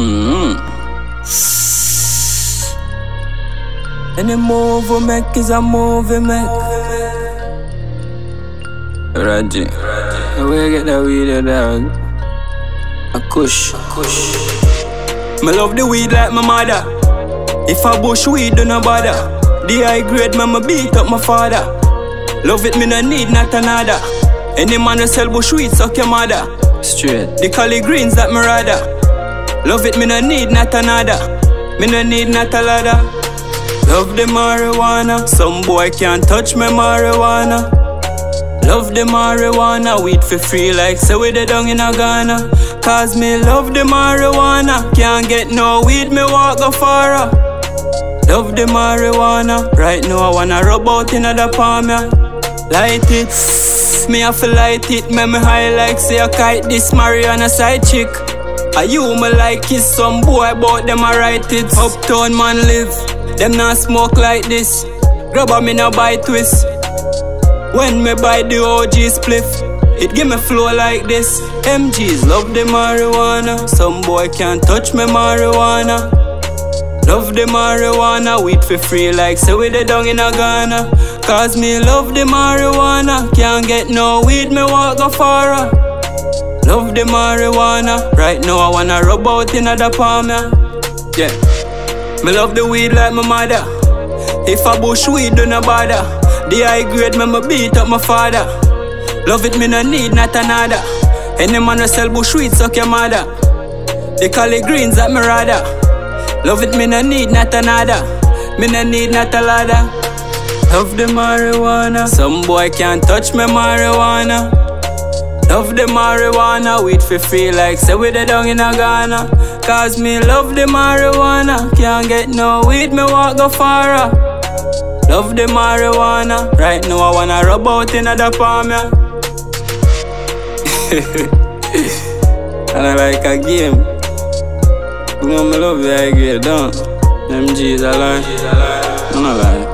Mm-hmm. Any move we make is a move we make. Raji, where you get that weed, dog? A kush. Me love the weed like my mother. If I bush weed, do not bother. The high grade, me, me beat up my father. Love it, me no need not another. Any man who sell bush weed, suck your mother. Straight. The collie greens that me rather. Love it, me no need not another. Me no need not a ladder. Love the marijuana. Some boy can't touch me marijuana. Love the marijuana, weed for free like say we the down in a Ghana. Cause me love the marijuana, can't get no weed, me walk go far. Love the marijuana, right now I wanna rub out in the palm, yeah. Light it, me have to light it, make me high like say a kite, this marijuana side chick. I you me like kiss some boy, but them I write it. Uptown man live, them not smoke like this. Grab a me no buy twist. When me buy the OG spliff, it give me flow like this. MGs love the marijuana, some boy can't touch me marijuana. Love the marijuana, weed for free like say we the down in a Ghana. Cause me love the marijuana, can't get no weed, me walk go far. Love the marijuana, right now I wanna rub out in the palm, yeah. yeah. Me love the weed like my mother. If I bush weed, do not bother. The high grade, me, me beat up my father. Love it, me no need not another. Any man who sell bush weed, suck your mother. They call it greens that me rather. Love it, me no need not another. Me no need not a ladder. Love the marijuana. Some boy can't touch me marijuana. Love the marijuana, weed for free like say we the down in a Ghana. Cause me love the marijuana, can't get no weed, me walk go far. Love the marijuana, right now I wanna rub out in the palm, yeah. and I like a game. You know me love the high grade, don't? Them G's a lie, I'm not lie.